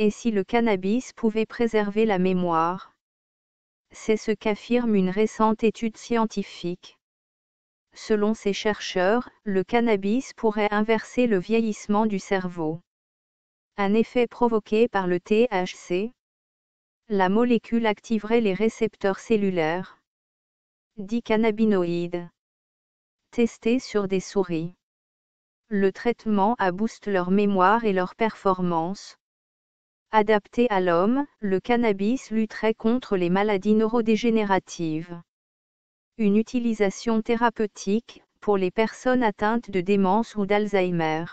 Et si le cannabis pouvait préserver la mémoire? C'est ce qu'affirme une récente étude scientifique. Selon ces chercheurs, le cannabis pourrait inverser le vieillissement du cerveau. Un effet provoqué par le THC. La molécule activerait les récepteurs cellulaires. Dit cannabinoïdes. Testé sur des souris. Le traitement a leur mémoire et leur performance. Adapté à l'homme, le cannabis lutterait contre les maladies neurodégénératives. Une utilisation thérapeutique, pour les personnes atteintes de démence ou d'Alzheimer.